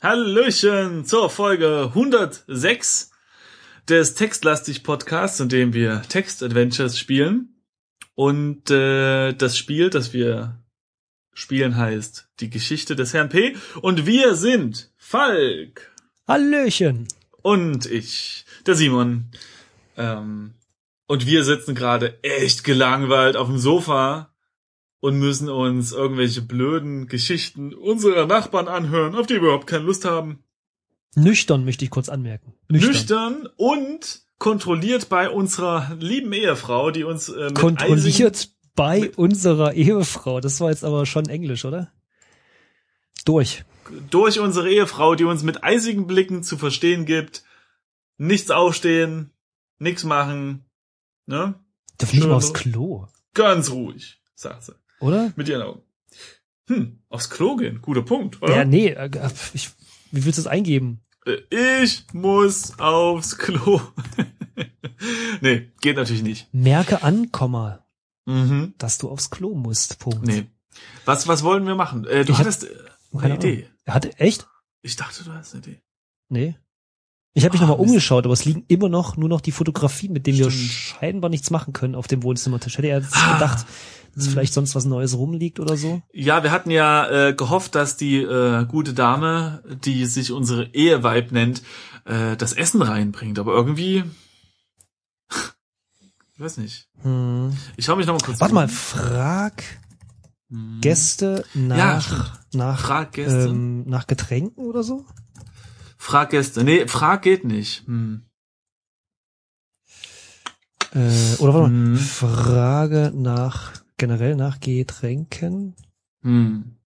Hallöchen zur Folge 106 des Textlastig Podcasts, in dem wir Text-Adventures spielen. Und äh, das Spiel, das wir spielen, heißt Die Geschichte des Herrn P. Und wir sind Falk. Hallöchen. Und ich, der Simon. Ähm, und wir sitzen gerade echt gelangweilt auf dem Sofa und müssen uns irgendwelche blöden Geschichten unserer Nachbarn anhören, auf die wir überhaupt keine Lust haben. Nüchtern möchte ich kurz anmerken. Nüchtern, Nüchtern und kontrolliert bei unserer lieben Ehefrau, die uns äh, kontrolliert bei mit unserer Ehefrau. Das war jetzt aber schon Englisch, oder? Durch. Durch unsere Ehefrau, die uns mit eisigen Blicken zu verstehen gibt, nichts aufstehen, nichts machen, ne? Darf nicht mal aufs Klo. Ganz ruhig, sagt sie. Oder? Mit ihren Augen. Hm, aufs Klo gehen. Guter Punkt, oder? Ja, nee, äh, ich, wie willst du es eingeben? Äh, ich muss aufs Klo. nee, geht natürlich nicht. Merke an, Komma, mhm. dass du aufs Klo musst. Punkt. Nee. Was, was wollen wir machen? Äh, du ich hattest äh, eine Idee. Er hatte echt? Ich dachte, du hast eine Idee. Nee. Ich habe mich oh, nochmal umgeschaut, aber es liegen immer noch nur noch die Fotografien, mit denen Stimmt. wir scheinbar nichts machen können auf dem Wohnzimmertisch. Hätte er jetzt ah. gedacht, dass hm. vielleicht sonst was Neues rumliegt oder so? Ja, wir hatten ja äh, gehofft, dass die äh, gute Dame, die sich unsere Eheweib nennt, äh, das Essen reinbringt. Aber irgendwie, ich weiß nicht. Hm. Ich schau mich noch mal kurz. Warte um. mal, frag hm. Gäste nach ja, nach frag Gäste. Ähm, nach Getränken oder so? Frag Gäste. Nee, frag geht nicht. Hm. Äh, oder warte mal, hm. Frage nach generell nach Getränken? Hm.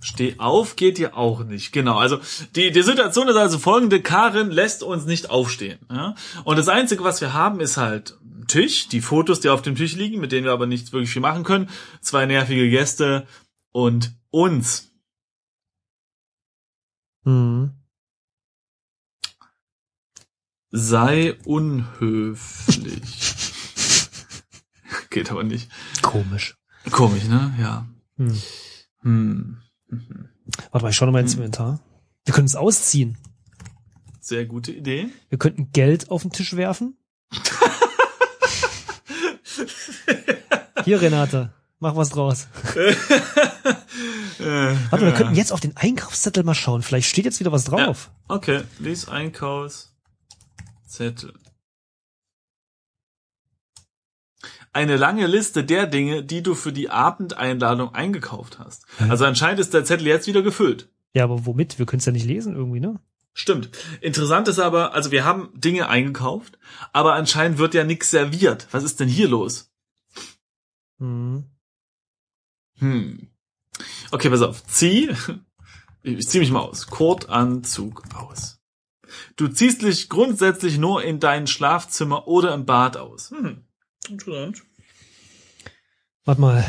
Steh auf geht ja auch nicht. Genau. Also die, die Situation ist also folgende. Karin lässt uns nicht aufstehen. Ja? Und das Einzige, was wir haben, ist halt ein Tisch, die Fotos, die auf dem Tisch liegen, mit denen wir aber nicht wirklich viel machen können, zwei nervige Gäste und uns. Hm. Sei unhöflich. Geht aber nicht. Komisch. Komisch, ne? Ja. Hm. Hm. Mhm. Warte mal, ich schau noch mal ins hm. Inventar. Wir können es ausziehen. Sehr gute Idee. Wir könnten Geld auf den Tisch werfen. Hier, Renate, mach was draus. Warte, wir könnten jetzt auf den Einkaufszettel mal schauen. Vielleicht steht jetzt wieder was drauf. Ja, okay, lies Einkaufszettel. eine lange Liste der Dinge, die du für die Abendeinladung eingekauft hast. Also anscheinend ist der Zettel jetzt wieder gefüllt. Ja, aber womit? Wir können es ja nicht lesen irgendwie, ne? Stimmt. Interessant ist aber, also wir haben Dinge eingekauft, aber anscheinend wird ja nichts serviert. Was ist denn hier los? Hm. Hm. Okay, pass auf. Zieh. Ich zieh mich mal aus. Kurtanzug aus. Du ziehst dich grundsätzlich nur in dein Schlafzimmer oder im Bad aus. Hm. Interessant. Warte mal.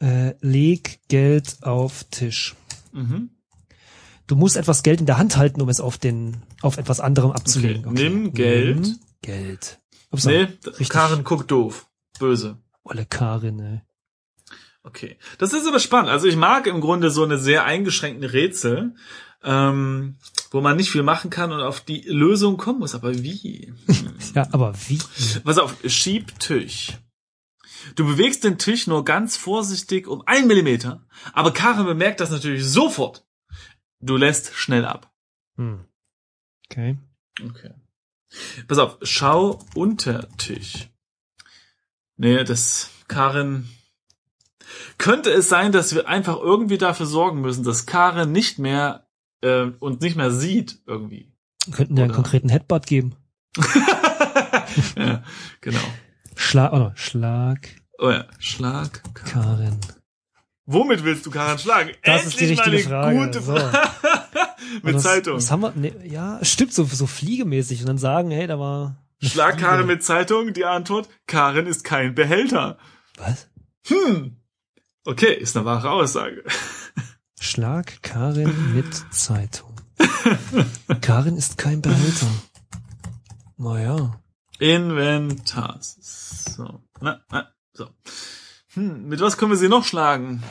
Äh, leg Geld auf Tisch. Mhm. Du musst etwas Geld in der Hand halten, um es auf den, auf etwas anderem abzulegen. Okay. Okay. Nimm Geld. Nimm Geld. Ups, nee, richtig. Karin guckt doof. Böse. Olle Karin, ey. Okay. Das ist aber spannend. Also ich mag im Grunde so eine sehr eingeschränkten Rätsel, ähm, wo man nicht viel machen kann und auf die Lösung kommen muss. Aber wie? Ja, aber wie? Pass auf, schieb Tisch. Du bewegst den Tisch nur ganz vorsichtig um einen Millimeter, aber Karin bemerkt das natürlich sofort. Du lässt schnell ab. Hm. Okay. Okay. Pass auf, schau unter Tisch. Nee, das Karin. Könnte es sein, dass wir einfach irgendwie dafür sorgen müssen, dass Karin nicht mehr äh, uns nicht mehr sieht irgendwie. Könnten wir einen konkreten Headbutt geben. ja, genau. Schlag, oder Schlag. Oh ja, Schlag. Karin. Womit willst du Karin schlagen? Das Endlich ist die richtige Frage. Gute Frage. mit das, Zeitung. Das haben wir, ne, ja, stimmt, so, so fliegemäßig und dann sagen, hey, da war. Schlag Fliege. Karin mit Zeitung, die Antwort, Karin ist kein Behälter. Was? Hm. Okay, ist eine wahre Aussage. Schlag Karin mit Zeitung. Karin ist kein Behälter. Naja. Inventar. So. Na, na, so. Hm, mit was können wir sie noch schlagen?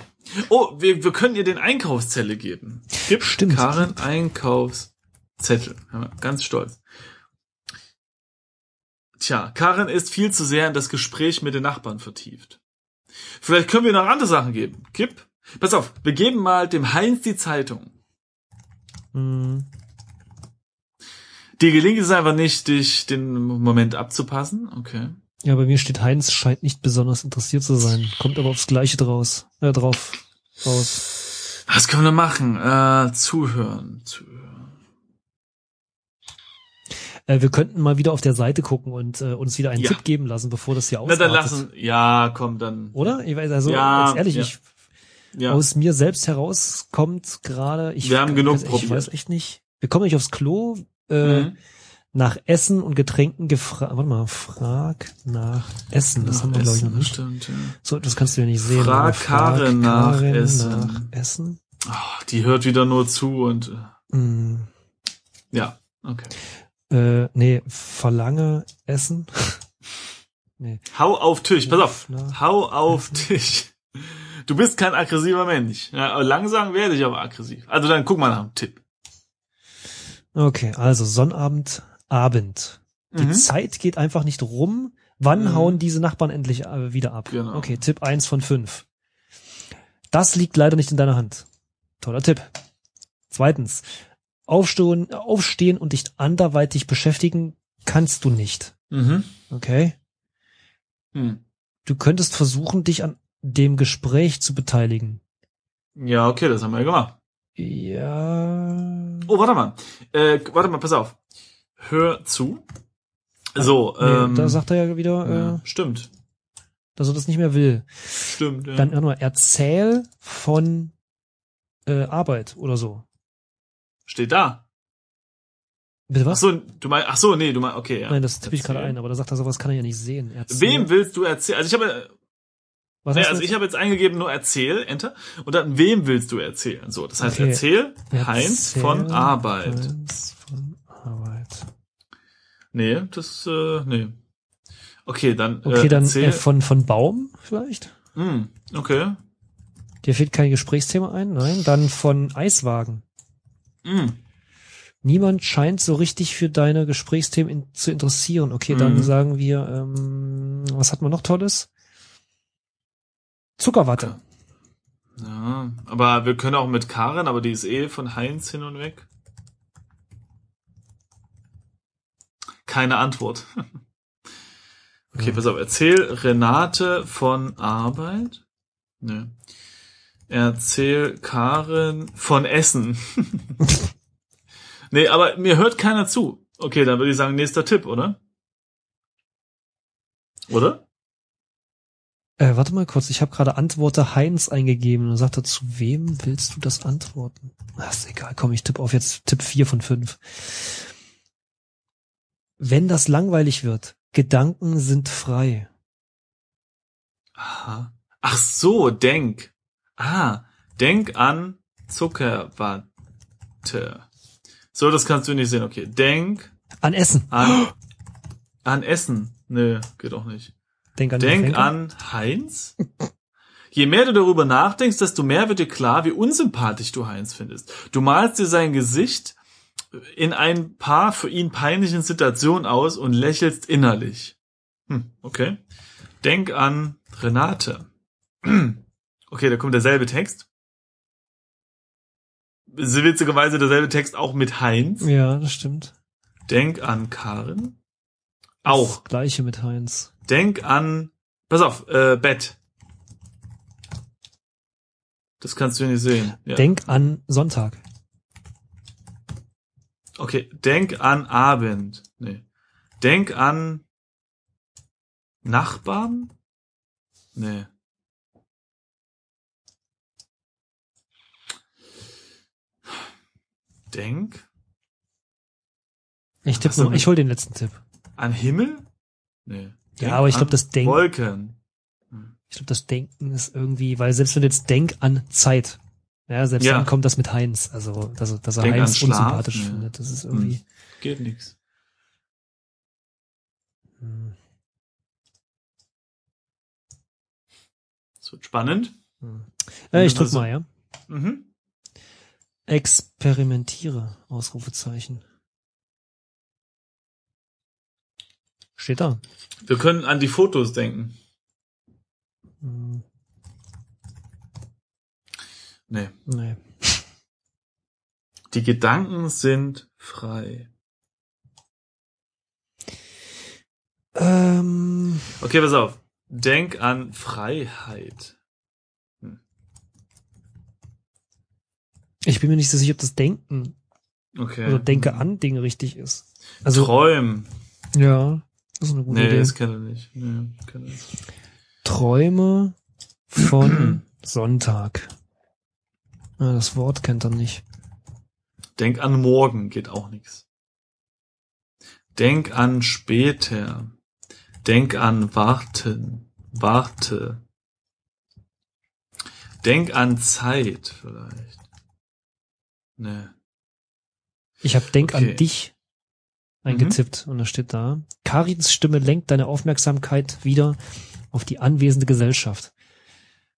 Oh, wir, wir können ihr den Einkaufszettel geben. Gib Stimmt. Karen Einkaufszettel. Ganz stolz. Tja, Karen ist viel zu sehr in das Gespräch mit den Nachbarn vertieft. Vielleicht können wir noch andere Sachen geben. Gib. Pass auf, wir geben mal dem Heinz die Zeitung. Hm. Dir gelingt es einfach nicht, dich den Moment abzupassen. Okay. Ja, bei mir steht Heinz scheint nicht besonders interessiert zu sein. Kommt aber aufs Gleiche draus, äh, drauf raus. Was können wir machen? Äh, zuhören. Zuhören. Äh, wir könnten mal wieder auf der Seite gucken und äh, uns wieder einen Ja. Tipp geben lassen, bevor das hier Na ausartet. dann lassen. Ja, komm, dann. Oder? Ich weiß, also Ja, ganz ehrlich, ja. ich Ja. aus mir selbst heraus kommt gerade, ich, Wir haben genug weiß, ich weiß echt nicht. Wir kommen nicht aufs Klo, äh, Mhm. nach Essen und Getränken gefragt. Warte mal, frag nach Essen. Das haben wir, glaube ich, noch nicht. Stimmt, ja. So, das kannst du ja nicht sehen. Frag aber Karen nach Karen Essen. nach Essen. Ah, die hört wieder nur zu und äh, Hm, ja, okay. Äh, nee, verlange Essen. nee. Hau auf Tisch, pass auf. Hau auf Tisch. Du bist kein aggressiver Mensch. Ja, langsam werde ich aber aggressiv. Also dann guck mal nach dem Tipp. Okay, also Sonnabend, Abend. Die Mhm. Zeit geht einfach nicht rum. Wann Mhm. hauen diese Nachbarn endlich äh, wieder ab? Genau. Okay, Tipp eins von fünf. Das liegt leider nicht in deiner Hand. Toller Tipp. Zweitens, aufstehen, aufstehen und dich anderweitig beschäftigen kannst du nicht. Mhm. Okay? Hm. Du könntest versuchen, dich an dem Gespräch zu beteiligen. Ja, okay, das haben wir ja gemacht. Ja. Oh, warte mal. Äh, warte mal, pass auf. Hör zu. So, Nee, ähm, da sagt er ja wieder, ja, äh, stimmt. dass er das nicht mehr will. Stimmt, ja. Dann warte mal, erzähl von äh, Arbeit oder so. Steht da. Bitte Ach was? so, du meinst, ach so, nee, du meinst, okay, ja. Nein, das tippe ich gerade ein, aber da sagt er, sowas kann er ja nicht sehen. Erzähl. Wem willst du erzählen? Also ich habe, Was nee, also jetzt? ich habe jetzt eingegeben nur erzähl, Enter, und dann wem willst du erzählen? So, das heißt Okay. erzähl, Heinz Erzähl von Arbeit. Heinz von Arbeit. Nee, das, äh, nee. Okay, dann, Okay, äh, dann äh, von, von Baum vielleicht? Hm, okay. Dir fehlt kein Gesprächsthema ein? Nein. Dann von Eiswagen. Hm. Niemand scheint so richtig für deine Gesprächsthemen in, zu interessieren. Okay, dann Mhm. sagen wir, ähm, was hat man noch Tolles? Zuckerwatte. Ja, aber wir können auch mit Karen, aber die ist eh von Heinz hin und weg. Keine Antwort. Okay, Ja. pass auf. Erzähl Renate von Arbeit. Nö. Erzähl Karen von Essen. nee, aber mir hört keiner zu. Okay, dann würde ich sagen, nächster Tipp, oder? Oder? Äh, warte mal kurz, ich habe gerade Antworte Heinz eingegeben und sagt er, zu wem willst du das antworten? Ach, ist egal, komm, ich tippe auf jetzt Tipp 4 von 5. Wenn das langweilig wird, Gedanken sind frei. Aha. Ach so, denk. Ah, denk an Zuckerwatte. So, das kannst du nicht sehen. Okay, denk An Essen. an, an Essen. Nö, geht auch nicht. Denk an Denk an Heinz. Je mehr du darüber nachdenkst, desto mehr wird dir klar, wie unsympathisch du Heinz findest. Du malst dir sein Gesicht in ein paar für ihn peinlichen Situationen aus und lächelst innerlich. Hm, okay. Denk an Renate. Okay, da kommt derselbe Text. Witzigerweise derselbe Text auch mit Heinz. Ja, das stimmt. Denk an Karen. Auch. Das Gleiche mit Heinz. Denk an, pass auf, äh, Bett. Das kannst du nicht sehen. Ja. Denk an Sonntag. Okay, denk an Abend. Nee. Denk an Nachbarn? Nee. Denk Ich tippe noch, ich hol den letzten Tipp. an Himmel? Nee. Denk aber ich glaub, an das Denk- Wolken. Ich glaube, das Denken ist irgendwie, weil selbst wenn du jetzt denk an Zeit, ja, selbst Ja. dann kommt das mit Heinz. Also, dass, er- dass er Denk Heinz Schlaf, unsympathisch ja. findet. Das ist irgendwie. Geht nix. Hm. Es wird spannend. Äh, ich drück Also- mal, ja. Mhm. Experimentiere, Ausrufezeichen. Steht da. Wir können an die Fotos denken. Hm, Nee. nee. Die Gedanken sind frei. Ähm, Okay, pass auf. Denk an Freiheit. Ich bin mir nicht so sicher, ob das Denken Okay. oder Denke an Dinge richtig ist. Also, Träumen. ja, das ist eine gute Nee, Idee. das kenne ich nicht. Nee, kenn ich. Träume von Sonntag. Ah, das Wort kennt er nicht. Denk an morgen geht auch nix. Denk an später. Denk an warten. Warte. Denk an Zeit vielleicht. Nee. Ich habe Denk Okay. an dich eingetippt und da steht da. Karins Stimme lenkt deine Aufmerksamkeit wieder auf die anwesende Gesellschaft.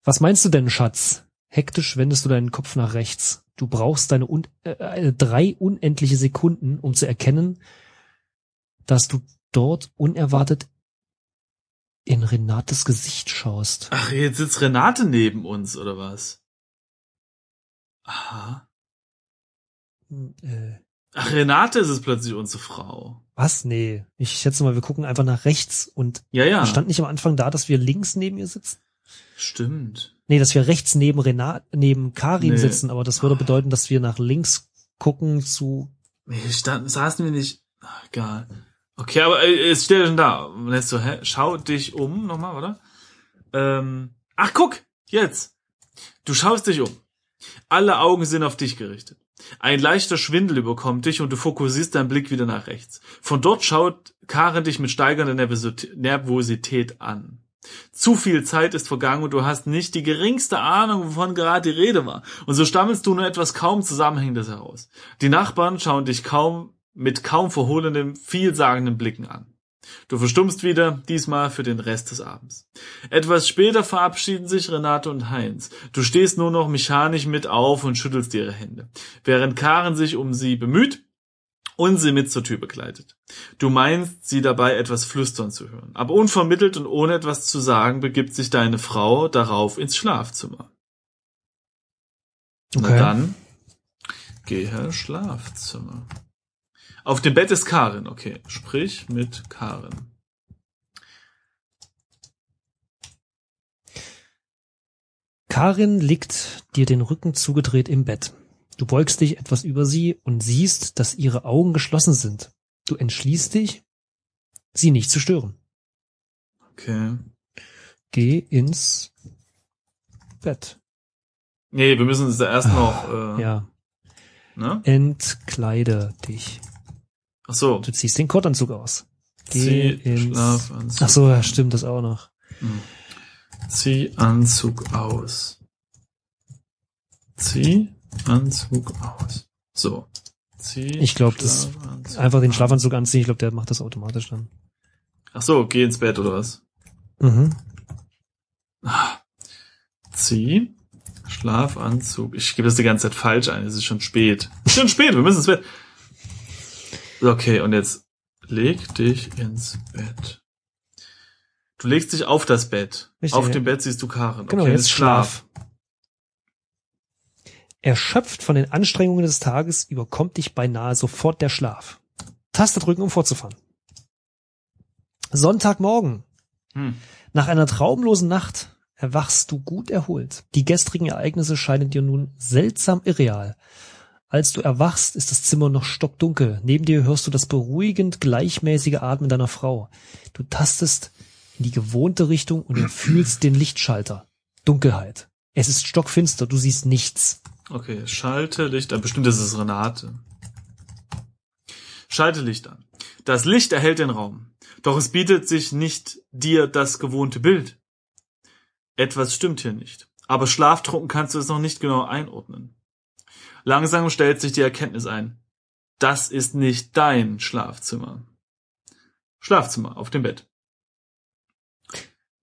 Was meinst du denn, Schatz? Hektisch wendest du deinen Kopf nach rechts. Du brauchst deine un äh, äh, drei unendliche Sekunden, um zu erkennen, dass du dort unerwartet in Renates Gesicht schaust. Ach, jetzt sitzt Renate neben uns, oder was? Aha. Äh, Ach, Renate ist es plötzlich unsere Frau. was? Nee. Ich schätze mal, wir gucken einfach nach rechts und Ja, ja. stand nicht am Anfang da, dass wir links neben ihr sitzen? Stimmt. Nee, dass wir rechts neben Renat, neben Karin Nee. sitzen, aber das würde bedeuten, dass wir nach links gucken zu. Nee, standen, saßen wir nicht. Ach, egal. Okay, aber äh, es steht ja schon da. Jetzt so, hä? Schau dich um nochmal, oder? Ähm, ach, guck! Jetzt! Du schaust dich um. Alle Augen sind auf dich gerichtet. Ein leichter Schwindel überkommt dich und du fokussierst deinen Blick wieder nach rechts. Von dort schaut Karen dich mit Nervosität- Nervosität an. Zu viel Zeit ist vergangen und du hast nicht die geringste Ahnung, wovon gerade die Rede war. Und so stammelst du nur etwas kaum Zusammenhängendes heraus. Die Nachbarn schauen dich kaum mit kaum verhohlenen, vielsagenden Blicken an. Du verstummst wieder, diesmal für den Rest des Abends. Etwas später verabschieden sich Renate und Heinz. Du stehst nur noch mechanisch mit auf und schüttelst ihre Hände, während Karen sich um sie bemüht und sie mit zur Tür begleitet. Du meinst, sie dabei etwas flüstern zu hören, aber unvermittelt und ohne etwas zu sagen begibt sich deine Frau darauf ins Schlafzimmer. Na Okay. dann, gehe Schlafzimmer. Auf dem Bett ist Karin, okay. Sprich mit Karin. Karin liegt dir den Rücken zugedreht im Bett. Du beugst dich etwas über sie und siehst, dass ihre Augen geschlossen sind. Du entschließt dich, sie nicht zu stören. Okay. Geh ins Bett. Nee, wir müssen uns da erst noch, äh, Ah, Ja. ne? Entkleide dich. Ach so. Du ziehst den Kottanzug aus. Geh Zieh ins. Schlafanzug. Ach so, ja, stimmt das auch noch. Hm. Zieh Anzug aus. Zieh Anzug aus. So. Zieh Ich glaub, das- Einfach den. Schlafanzug anziehen. Ich glaube, der macht das automatisch dann. Ach so, geh ins Bett oder was? Mhm. Zieh Schlafanzug. Ich gebe das die ganze Zeit falsch ein. Es ist schon spät. Es ist schon spät. Wir müssen ins Bett. Okay, und jetzt leg dich ins Bett. Du legst dich auf das Bett. Richtig, auf ja. dem Bett siehst du Karen. Genau, okay, jetzt ist Schlaf. Erschöpft von den Anstrengungen des Tages überkommt dich beinahe sofort der Schlaf. Taste drücken, um fortzufahren. Sonntagmorgen. Hm. Nach einer traumlosen Nacht erwachst du gut erholt. Die gestrigen Ereignisse scheinen dir nun seltsam irreal. Als du erwachst, ist das Zimmer noch stockdunkel. Neben dir hörst du das beruhigend gleichmäßige Atmen deiner Frau. Du tastest in die gewohnte Richtung und fühlst den Lichtschalter. Dunkelheit. Es ist stockfinster, du siehst nichts. Okay, schalte Licht an. Bestimmt ist es Renate. Schalte Licht an. Das Licht erhält den Raum. Doch es bietet sich nicht dir das gewohnte Bild. Etwas stimmt hier nicht. Aber schlaftrunken kannst du es noch nicht genau einordnen. Langsam stellt sich die Erkenntnis ein. Das ist nicht dein Schlafzimmer. Schlafzimmer auf dem Bett.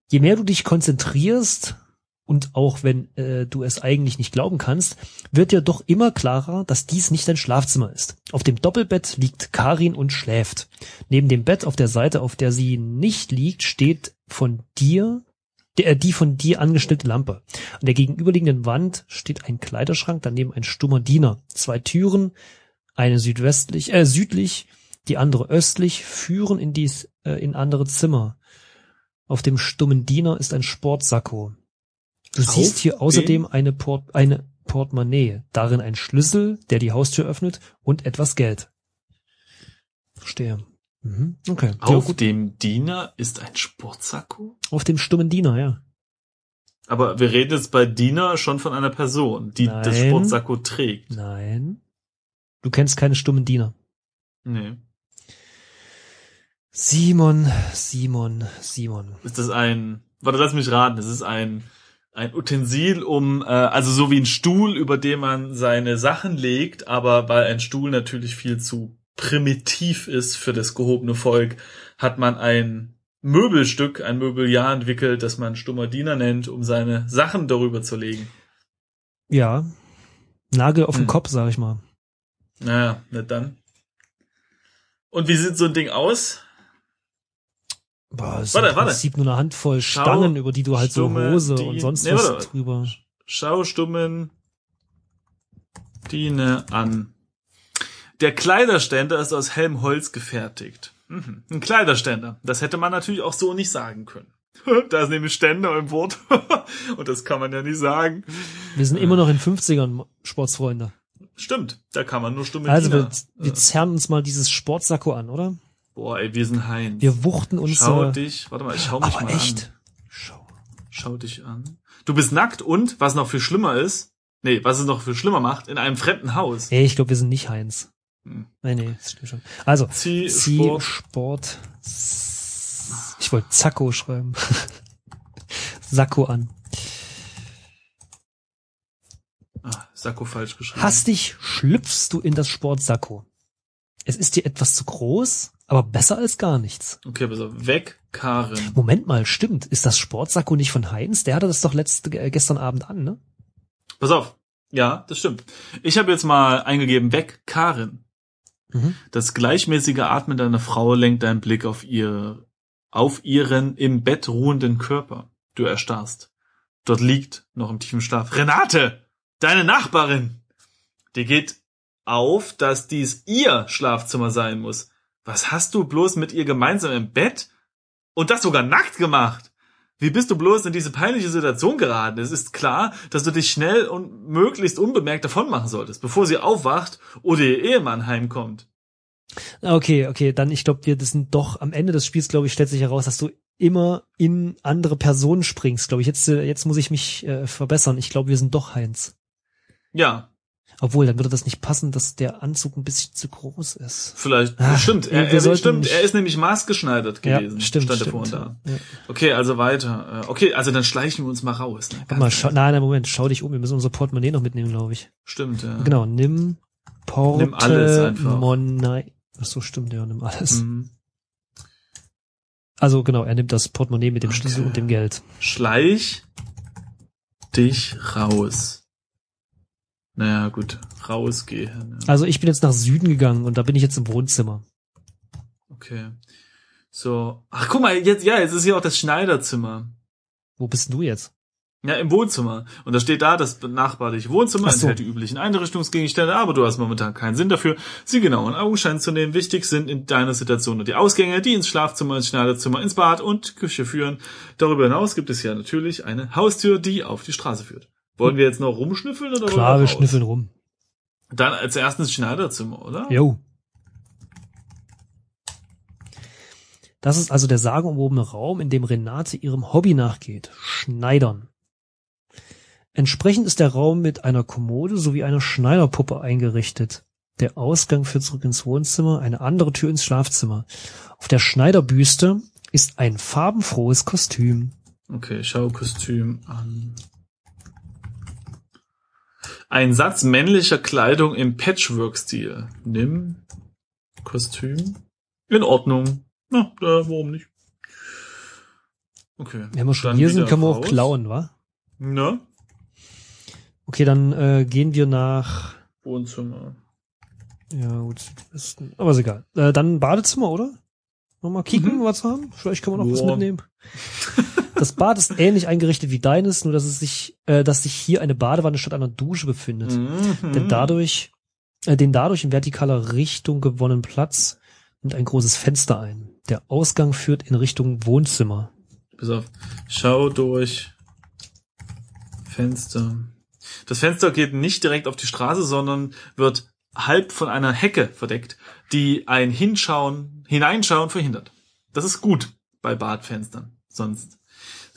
Je mehr du dich konzentrierst und auch wenn äh, du es eigentlich nicht glauben kannst, wird dir doch immer klarer, dass dies nicht dein Schlafzimmer ist. Auf dem Doppelbett liegt Karin und schläft. Neben dem Bett auf der Seite, auf der sie nicht liegt, steht von dir der, äh, die von dir angestellte Lampe. An der gegenüberliegenden Wand steht ein Kleiderschrank, daneben ein stummer Diener. Zwei Türen, eine südwestlich, äh, südlich, die andere östlich, führen in dies, äh, in andere Zimmer. Auf dem stummen Diener ist ein Sportsacko. Du Auf siehst hier außerdem dem? eine, Port eine Portemonnaie, darin ein Schlüssel, der die Haustür öffnet und etwas Geld. Verstehe. Mhm. Okay. Ja, Auf gut. dem Diener ist ein Sportsacko? Auf dem stummen Diener, ja. Aber wir reden jetzt bei Diener schon von einer Person, die das Nein. Sportsacko trägt. Nein. Du kennst keine stummen Diener. Nee. Simon, Simon, Simon. Ist das ein, warte, lass mich raten, es ist ein, ein Utensil, um, äh, also so wie ein Stuhl, über den man seine Sachen legt, aber weil ein Stuhl natürlich viel zu primitiv ist für das gehobene Volk, hat man ein Möbelstück, ein Möbeljahr entwickelt, das man stummer Diener nennt, um seine Sachen darüber zu legen. Ja. Nagel auf den Hm. Kopf, sag ich mal. Naja, na dann. Und wie sieht so ein Ding aus? Boah, ist Warte, im warte. Prinzip nur eine Handvoll Schau, Stangen, über die du halt so Hose und sonst Nee, was warte. drüber. Schau stummen Diene an. Der Kleiderständer ist aus hellem Holz gefertigt. Mhm. Ein Kleiderständer. Das hätte man natürlich auch so nicht sagen können. Da ist nämlich Ständer im Wort. Und das kann man ja nicht sagen. Wir sind immer noch in 50ern, Sportsfreunde. Stimmt, da kann man nur stumme Also wir, wir zerren uns mal dieses Sportsacko an, oder? Boah, ey, wir sind Heinz. Wir wuchten uns Schau äh, dich, warte mal, ich schau mich aber mal echt. an. Schau. Schau dich an. Du bist nackt und, was noch viel schlimmer ist, nee, was es noch viel schlimmer macht, in einem fremden Haus. Ey, ich glaube, wir sind nicht Heinz. Hm. Nee, nee, das stimmt schon. Also, Zieh, Zieh Sport. Sport. Ich wollte Zacko schreiben. Sakko an. Ah, Sakko falsch geschrieben. Hastig schlüpfst du in das Sportsakko. Es ist dir etwas zu groß, aber besser als gar nichts. Okay, pass auf. Weg, Karin. Moment mal, stimmt. Ist das Sportsakko nicht von Heinz? Der hatte das doch letzte, äh, gestern Abend an, ne? Pass auf. Ja, das stimmt. Ich habe jetzt mal eingegeben, weg, Karin. Mhm. Das gleichmäßige Atmen deiner Frau lenkt deinen Blick auf ihr, auf ihren im Bett ruhenden Körper. Du erstarrst. Dort liegt, noch im tiefen Schlaf, Renate! Deine Nachbarin! Dir geht auf, dass dies ihr Schlafzimmer sein muss. Was hast du bloß mit ihr gemeinsam im Bett? Und das sogar nackt gemacht? Wie bist du bloß in diese peinliche Situation geraten? Es ist klar, dass du dich schnell und möglichst unbemerkt davon machen solltest, bevor sie aufwacht oder ihr Ehemann heimkommt. Okay, okay, dann ich glaube, wir das sind doch am Ende des Spiels, glaube ich, stellt sich heraus, dass du immer in andere Personen springst, glaube ich. Jetzt äh, jetzt muss ich mich äh, verbessern. Ich glaube, wir sind doch Heinz. Ja, Obwohl, dann würde das nicht passen, dass der Anzug ein bisschen zu groß ist. vielleicht. Ah, stimmt, er, er, stimmt, nicht- er ist nämlich maßgeschneidert gewesen. Ja, stimmt, stand stimmt. vorhin da. Ja. Okay, also weiter. Äh, Okay, also dann schleichen wir uns mal raus. Ne? Mal, schau, nein, nein, Moment, schau dich um. Wir müssen unser Portemonnaie noch mitnehmen, glaube ich. Stimmt, ja. Genau, nimm Nimm alles einfach. Portemonnaie. Ach so, stimmt, ja, nimm alles. Mhm. Also genau, er nimmt das Portemonnaie mit dem Okay. Schlüssel und dem Geld. Schleich dich raus. Naja, gut, rausgehen. Ja. Also ich bin jetzt nach Süden gegangen und da bin ich jetzt im Wohnzimmer. Okay. So. Ach, guck mal, jetzt, ja, jetzt ist hier auch das Schneiderzimmer. Wo bist du jetzt? Ja, im Wohnzimmer. Und da steht da, das benachbarte Wohnzimmer Ach so. enthält die üblichen Einrichtungsgegenstände, aber du hast momentan keinen Sinn dafür, sie genau in Augenschein zu nehmen. Wichtig sind in deiner Situation nur die Ausgänge, die ins Schlafzimmer, ins Schneiderzimmer, ins Bad und Küche führen. Darüber hinaus gibt es ja natürlich eine Haustür, die auf die Straße führt. Wollen wir jetzt noch rumschnüffeln oder Klar, wir raus? schnüffeln rum. Dann als erstes Schneiderzimmer, oder? Jo. Das ist also der sagenumwobene Raum, in dem Renate ihrem Hobby nachgeht. Schneidern. Entsprechend ist der Raum mit einer Kommode sowie einer Schneiderpuppe eingerichtet. Der Ausgang führt zurück ins Wohnzimmer, eine andere Tür ins Schlafzimmer. Auf der Schneiderbüste ist ein farbenfrohes Kostüm. Okay, schau Kostüm an. Ein Satz männlicher Kleidung im Patchwork-Stil. Nimm Kostüm. In Ordnung. Na, äh, warum nicht? Okay. Wenn wir schon Dann hier sind, können wir auch raus. klauen, wa? Ne? Okay, dann äh, gehen wir nach. Wohnzimmer. Ja, gut. Ist, aber ist egal. Äh, dann Badezimmer, oder? Nochmal kicken, Mhm. was haben? Vielleicht können wir noch was Ja. mitnehmen. Das Bad ist ähnlich eingerichtet wie deines, nur dass es sich, äh, dass sich hier eine Badewanne statt einer Dusche befindet. Mhm. Denn dadurch, äh, den dadurch in vertikaler Richtung gewonnenen Platz nimmt ein großes Fenster ein. Der Ausgang führt in Richtung Wohnzimmer. Pass auf. Schau durch Fenster. Das Fenster geht nicht direkt auf die Straße, sondern wird halb von einer Hecke verdeckt, die ein Hinschauen, Hineinschauen verhindert. Das ist gut bei Badfenstern. Sonst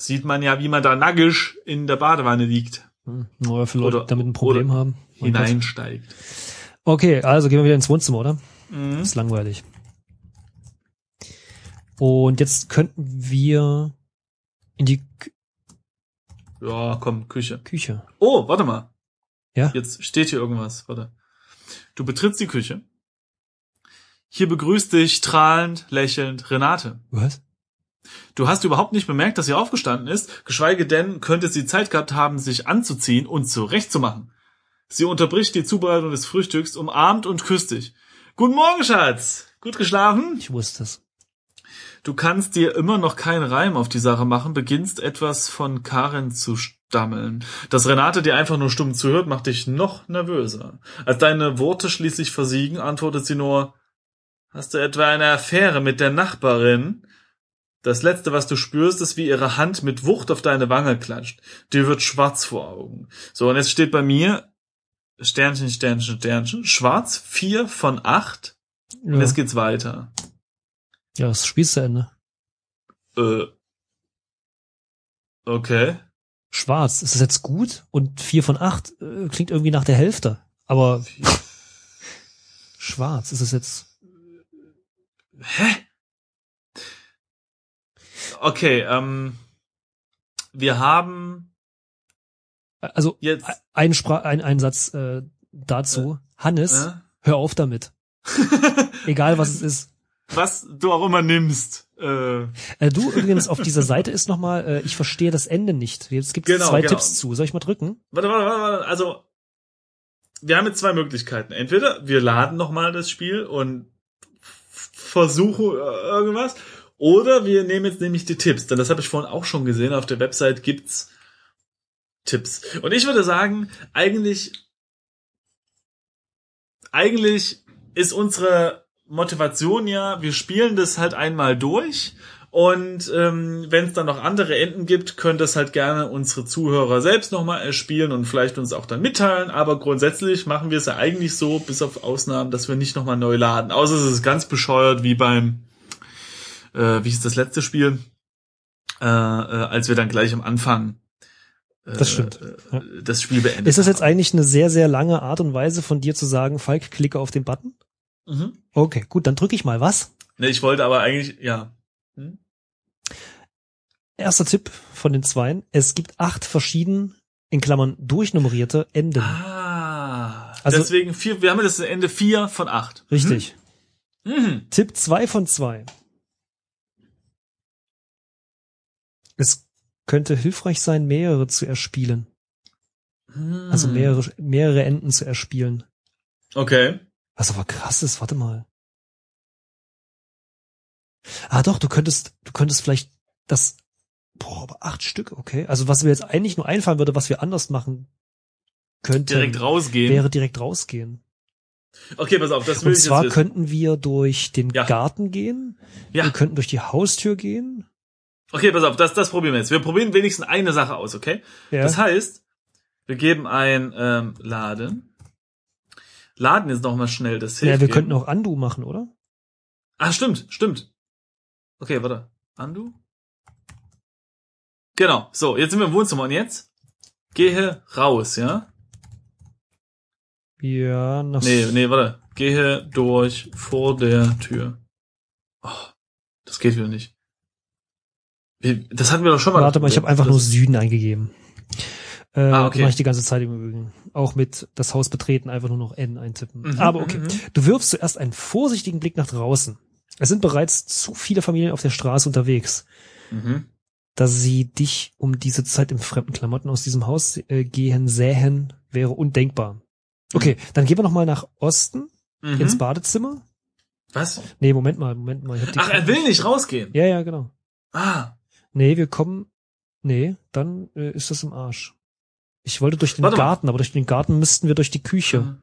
sieht man ja, wie man da nackig in der Badewanne liegt, Hm. Oder für Leute, Oder- die damit ein Problem haben. Hineinsteigt. Okay, also gehen wir wieder ins Wohnzimmer, oder? Mhm. ist langweilig. Und jetzt könnten wir in die Kü Ja, komm, Küche. Küche. Oh, warte mal. Ja? Jetzt steht hier irgendwas. Warte. Du betrittst die Küche. Hier begrüßt dich strahlend, lächelnd Renate. Was? Du hast überhaupt nicht bemerkt, dass sie aufgestanden ist, geschweige denn könnte sie Zeit gehabt haben, sich anzuziehen und zurechtzumachen. Sie unterbricht die Zubereitung des Frühstücks, umarmt und küsst dich. Guten Morgen, Schatz. Gut geschlafen? Ich wusste es. Du kannst dir immer noch keinen Reim auf die Sache machen, beginnst etwas von Karen zu stammeln. Dass Renate dir einfach nur stumm zuhört, macht dich noch nervöser. Als deine Worte schließlich versiegen, antwortet sie nur, hast du etwa eine Affäre mit der Nachbarin? Das letzte, was du spürst, ist, wie ihre Hand mit Wucht auf deine Wange klatscht. Dir wird schwarz vor Augen. So, und jetzt steht bei mir Sternchen, Sternchen, Sternchen, schwarz, vier von acht. Und Ja, jetzt geht's weiter. ja das Spiel ist zu Ende. Äh. Okay. Schwarz, ist das jetzt gut? Und vier von acht äh, klingt irgendwie nach der Hälfte. Aber schwarz, ist es jetzt. Hä? Okay, ähm, wir haben Also jetzt, ein, Spra ein, ein Satz äh, dazu. Hannes, äh, hör auf damit. Egal was es ist. was du auch immer nimmst. Äh, Äh, du übrigens auf dieser Seite ist nochmal, äh, ich verstehe das Ende nicht. Jetzt gibt es Genau, zwei genau. Tipps zu. Soll ich mal drücken? warte, warte, warte, warte, also wir haben jetzt zwei Möglichkeiten. Entweder wir laden nochmal das Spiel und versuchen äh, irgendwas, oder wir nehmen jetzt nämlich die Tipps, denn das habe ich vorhin auch schon gesehen. Auf der Website gibt's Tipps. Und ich würde sagen, eigentlich, eigentlich ist unsere Motivation ja, wir spielen das halt einmal durch und ähm, wenn es dann noch andere Enden gibt, können das halt gerne unsere Zuhörer selbst nochmal erspielen und vielleicht uns auch dann mitteilen. Aber grundsätzlich machen wir es ja eigentlich so, bis auf Ausnahmen, dass wir nicht nochmal neu laden. Außer es ist ganz bescheuert wie beim, äh, wie ist das letzte Spiel, äh, äh, als wir dann gleich am Anfang äh, Das stimmt, äh, ja. das Spiel beendet Ist das jetzt eigentlich eine sehr, sehr lange Art und Weise von dir zu sagen, Falk, klicke auf den Button? Mhm. Okay, gut, dann drücke ich mal was. Ne, ich wollte aber eigentlich, ja. Hm? Erster Tipp von den Zweien. Es gibt acht verschieden, in Klammern durchnummerierte Enden. Ah, Also- deswegen vier, wir haben jetzt das Ende vier von acht. Richtig. Mhm. Tipp zwei von zwei. Es könnte hilfreich sein, mehrere zu erspielen. Mhm. Also mehrere, mehrere Enden zu erspielen. Okay. Was aber krass ist, warte mal. Ah doch, du könntest, du könntest vielleicht das, boah, aber acht Stück, okay. Also was mir jetzt eigentlich nur einfallen würde, was wir anders machen könnten, Direkt rausgehen. wäre direkt rausgehen. okay, pass auf, das will Und ich zwar jetzt wissen. könnten wir durch den Ja. Garten gehen, Ja. wir könnten durch die Haustür gehen. Okay, pass auf, das, das probieren wir jetzt. Wir probieren wenigstens eine Sache aus, okay? Ja. Das heißt, wir geben ein ähm, Laden. Laden jetzt nochmal schnell das Hilfe. ja, wir könnten auch Undo machen, oder? Ah, stimmt, stimmt. Okay, warte. Undo? Genau, so, jetzt sind wir im Wohnzimmer und jetzt gehe raus, ja? Ja, nach Nee, nee, warte. Gehe durch vor der Tür. Oh, das geht wieder nicht. Das hatten wir doch schon mal. Warte mal, ich habe einfach nur Süden eingegeben. Äh, Ah, okay. Mache ich die ganze Zeit im Übrigen. Auch mit das Haus betreten einfach nur noch N eintippen. Mhm, Aber okay. mhm. Du wirfst zuerst einen vorsichtigen Blick nach draußen. Es sind bereits zu viele Familien auf der Straße unterwegs. Mhm. dass sie dich um diese Zeit im fremden Klamotten aus diesem Haus äh, gehen sähen, wäre undenkbar. Okay, dann gehen wir noch mal nach Osten Mhm. ins Badezimmer. Was? Nee, Moment mal, Moment mal. Ach, er will nicht rausgehen. Ja, ja, genau. Ah, Nee, wir kommen. Nee, dann äh, ist das im Arsch. Ich wollte durch den Warte mal. Garten, aber durch den Garten müssten wir durch die Küche. Mhm.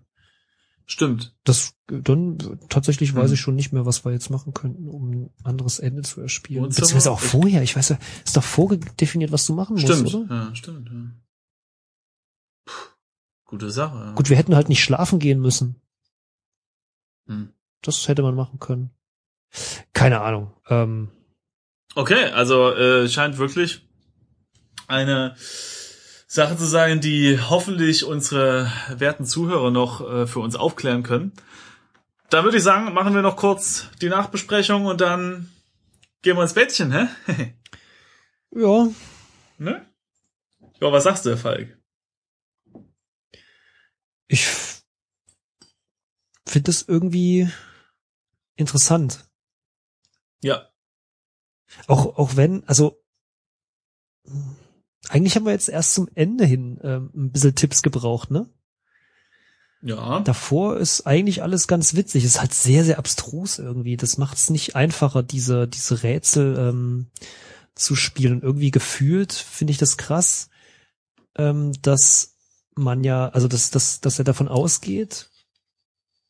stimmt. Das dann tatsächlich weiß Mhm. ich schon nicht mehr, was wir jetzt machen könnten, um ein anderes Ende zu erspielen. Wohnzimmer? Beziehungsweise auch vorher. Ich weiß ja, ist doch vorgedefiniert, was du machen Stimmt. musst, oder? Ja, stimmt. Ja. Puh, gute Sache. Ja. Gut, wir hätten halt nicht schlafen gehen müssen. Hm. Das hätte man machen können. Keine Ahnung. Ähm, Okay, also äh, scheint wirklich eine Sache zu sein, die hoffentlich unsere werten Zuhörer noch äh, für uns aufklären können. Da würde ich sagen, machen wir noch kurz die Nachbesprechung und dann gehen wir ins Bettchen, hä? ja, ne? Ja, was sagst du, Falk? ich finde das irgendwie interessant. Ja. Auch, auch wenn, also eigentlich haben wir jetzt erst zum Ende hin ähm, ein bisschen Tipps gebraucht, ne? Ja. Davor ist eigentlich alles ganz witzig. Ist halt sehr, sehr abstrus irgendwie. Das macht es nicht einfacher, diese, diese Rätsel ähm, zu spielen. Irgendwie gefühlt finde ich das krass, ähm, dass man ja, also dass, dass, dass er davon ausgeht,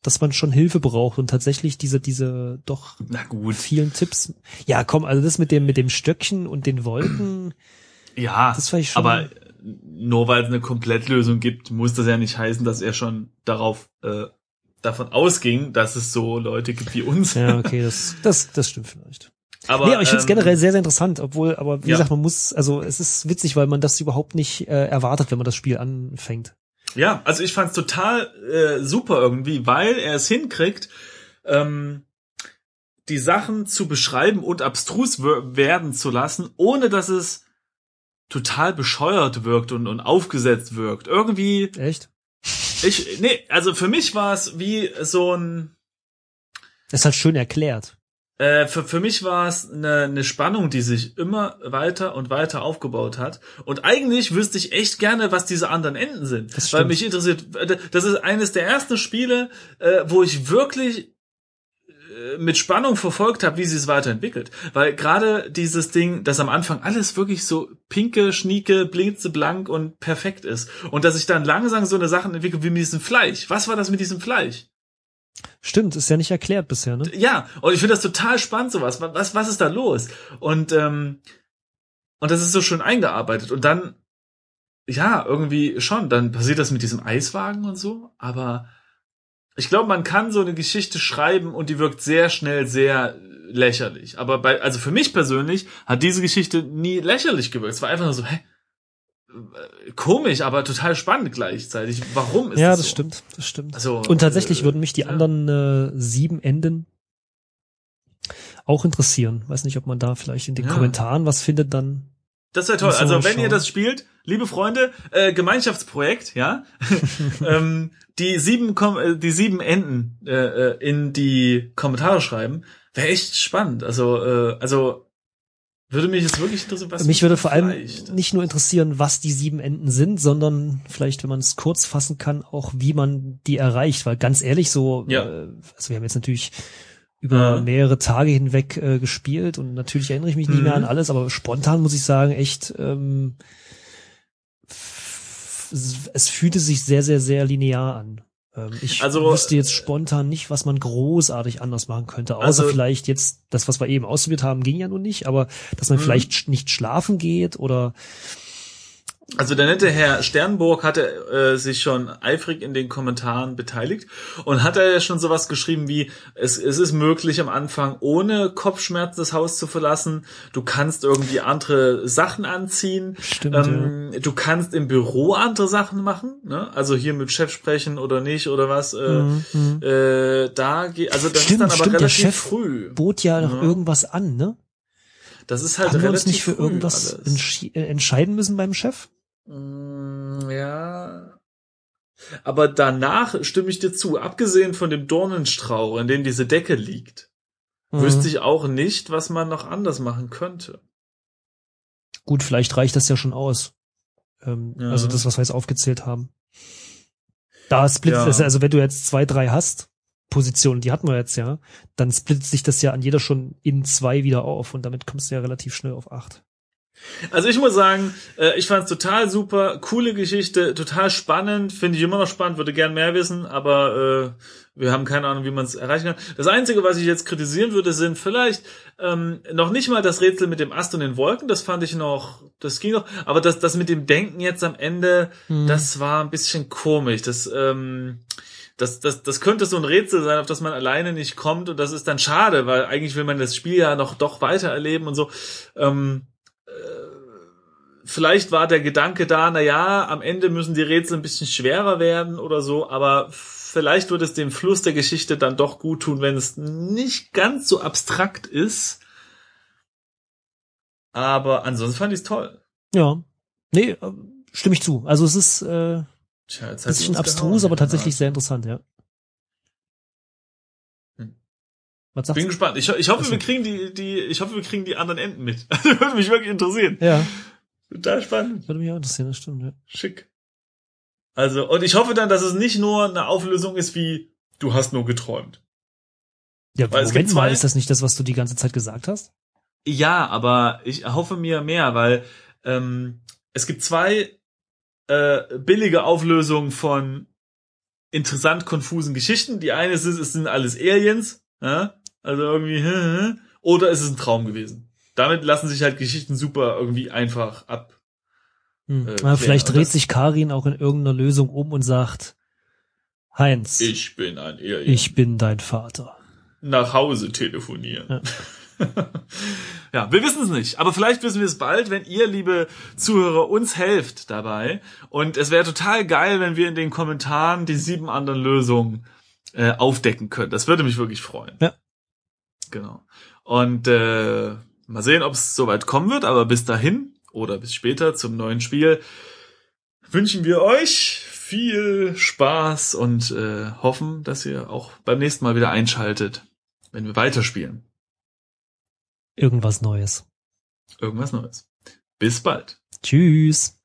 dass man schon Hilfe braucht und tatsächlich diese, diese doch Na gut. vielen Tipps. Ja, komm, also das mit dem, mit dem Stöckchen und den Wolken, Ja. das war ich schon. Aber nur weil es eine Komplettlösung gibt, muss das ja nicht heißen, dass er schon darauf äh, davon ausging, dass es so Leute gibt wie uns. ja, okay, das, das, das stimmt vielleicht. Aber, nee, aber ich finde es ähm, generell sehr, sehr interessant, obwohl, aber wie ja. gesagt, man muss, also es ist witzig, weil man das überhaupt nicht äh, erwartet, wenn man das Spiel anfängt. Ja, also ich fand's total äh, super irgendwie, weil er es hinkriegt, ähm, die Sachen zu beschreiben und abstrus wer- werden zu lassen, ohne dass es total bescheuert wirkt und, und aufgesetzt wirkt. Irgendwie, Echt? ich, nee, also für mich war es wie so ein, ist halt schön erklärt. Äh, für, für mich war es eine, eine Spannung, die sich immer weiter und weiter aufgebaut hat. Und eigentlich wüsste ich echt gerne, was diese anderen Enden sind. Das weil mich interessiert, das ist eines der ersten Spiele, äh, wo ich wirklich äh, mit Spannung verfolgt habe, wie sie es weiterentwickelt. Weil gerade dieses Ding, dass am Anfang alles wirklich so pinke, schnieke, blitzeblank und perfekt ist. Und dass sich dann langsam so eine Sachen entwickelt wie mit diesem Fleisch. Was war das mit diesem Fleisch? Stimmt, ist ja nicht erklärt bisher, ne? Ja, und ich finde das total spannend, sowas. Was, was ist da los? Und, ähm, und das ist so schön eingearbeitet. Und dann, ja, irgendwie schon, dann passiert das mit diesem Eiswagen und so, aber ich glaube, man kann so eine Geschichte schreiben und die wirkt sehr schnell sehr lächerlich. Aber bei, also für mich persönlich hat diese Geschichte nie lächerlich gewirkt. Es war einfach nur so, hä? Äh, Komisch, aber total spannend gleichzeitig. Warum ist ja, das das so? stimmt, das stimmt. Also, Und tatsächlich äh, würden mich die ja. anderen äh, sieben Enden auch interessieren. Weiß nicht, ob man da vielleicht in den Ja. Kommentaren was findet, dann. Das wäre toll. Also wenn ihr schauen. das spielt, liebe Freunde, äh, Gemeinschaftsprojekt, ja, ähm, die sieben Kom äh, die sieben Enden äh, äh, in die Kommentare schreiben, wäre echt spannend. Also äh, also würde mich jetzt wirklich interessieren, was Mich würde vor allem vielleicht- nicht nur interessieren, was die sieben Enden sind, sondern vielleicht, wenn man es kurz fassen kann, auch wie man die erreicht. Weil ganz ehrlich, so, Ja. äh, also wir haben jetzt natürlich über Ja. mehrere Tage hinweg äh, gespielt und natürlich erinnere ich mich nicht Mhm. mehr an alles, aber spontan muss ich sagen, echt, ähm, es fühlte sich sehr, sehr, sehr linear an. Ähm, ich Also, wüsste jetzt spontan nicht, was man großartig anders machen könnte, außer Also- vielleicht jetzt das, was wir eben ausprobiert haben, ging ja nun nicht, aber dass man Mhm. vielleicht nicht schlafen geht oder Also der nette Herr Sternburg hatte äh, sich schon eifrig in den Kommentaren beteiligt und hat er ja schon sowas geschrieben wie, es, es ist möglich am Anfang ohne Kopfschmerzen das Haus zu verlassen, du kannst irgendwie andere Sachen anziehen, Stimmt, ähm, du kannst im Büro andere Sachen machen, ne? also hier mit Chef sprechen oder nicht oder was, äh, Mhm, mhm. äh, da geht, also das Stimmt, ist dann aber stimmt, der relativ Chef früh. bot ja noch Ja. irgendwas an, ne? Das ist halt Haben wir relativ uns nicht für früh irgendwas äh, entscheiden müssen beim Chef? Mm, Ja. Aber danach stimme ich dir zu. Abgesehen von dem Dornenstrauch, in dem diese Decke liegt, Mhm. wüsste ich auch nicht, was man noch anders machen könnte. gut, vielleicht reicht das ja schon aus. Ähm, Ja. Also das, was wir jetzt aufgezählt haben. Da splittet Ja. es, also wenn du jetzt zwei, drei hast, Positionen, die hatten wir jetzt ja, dann splittet sich das ja an jeder schon in zwei wieder auf und damit kommst du ja relativ schnell auf acht. Also ich muss sagen, äh, ich fand es total super, coole Geschichte, total spannend, finde ich immer noch spannend, würde gern mehr wissen, aber äh, wir haben keine Ahnung, wie man es erreichen kann. Das Einzige, was ich jetzt kritisieren würde, sind vielleicht ähm, noch nicht mal das Rätsel mit dem Ast und den Wolken, das fand ich noch, das ging noch, aber das, das mit dem Denken jetzt am Ende, Hm. das war ein bisschen komisch. Das, ähm, das, das, das könnte so ein Rätsel sein, auf das man alleine nicht kommt und das ist dann schade, weil eigentlich will man das Spiel ja noch doch weiter erleben und so. Ähm, äh, vielleicht war der Gedanke da, na ja, am Ende müssen die Rätsel ein bisschen schwerer werden oder so, aber vielleicht wird es dem Fluss der Geschichte dann doch gut tun, wenn es nicht ganz so abstrakt ist. Aber ansonsten fand ich es toll. Ja. Nee, äh, stimme ich zu. Also es ist äh, Tja, ein bisschen abstrus, aber ja. tatsächlich sehr interessant, ja. Hm. Was sagst Bin du? gespannt. Ich, ich hoffe, Ach so. wir kriegen die, die, ich hoffe, wir kriegen die anderen Enden mit. Also, würde mich wirklich interessieren. Ja, Total spannend. würde mich auch interessieren, das stimmt, ja. Schick. Also, und ich hoffe dann, dass es nicht nur eine Auflösung ist wie, du hast nur geträumt. Ja, Weil es Moment gibt mal, ist das nicht das, was du die ganze Zeit gesagt hast? Ja, aber ich hoffe mir mehr, weil ähm, es gibt zwei äh, billige Auflösungen von interessant konfusen Geschichten. Die eine ist, es sind alles Aliens, ja? also irgendwie, oder ist es ein Traum gewesen. Damit lassen sich halt Geschichten super irgendwie einfach ab. Hm. Äh, vielleicht dreht sich Karin auch in irgendeiner Lösung um und sagt, Heinz, ich, Ich bin ein Alien. bin dein Vater. nach Hause telefonieren. Ja, wir wissen es nicht, aber vielleicht wissen wir es bald, wenn ihr, liebe Zuhörer, uns helft dabei. Und es wäre total geil, wenn wir in den Kommentaren die sieben anderen Lösungen äh, aufdecken können. Das würde mich wirklich freuen. Ja. Genau. Und äh, mal sehen, ob es soweit kommen wird, aber bis dahin oder bis später zum neuen Spiel wünschen wir euch viel Spaß und äh, hoffen, dass ihr auch beim nächsten Mal wieder einschaltet, wenn wir weiterspielen. Irgendwas Neues. Irgendwas Neues. Bis bald. Tschüss.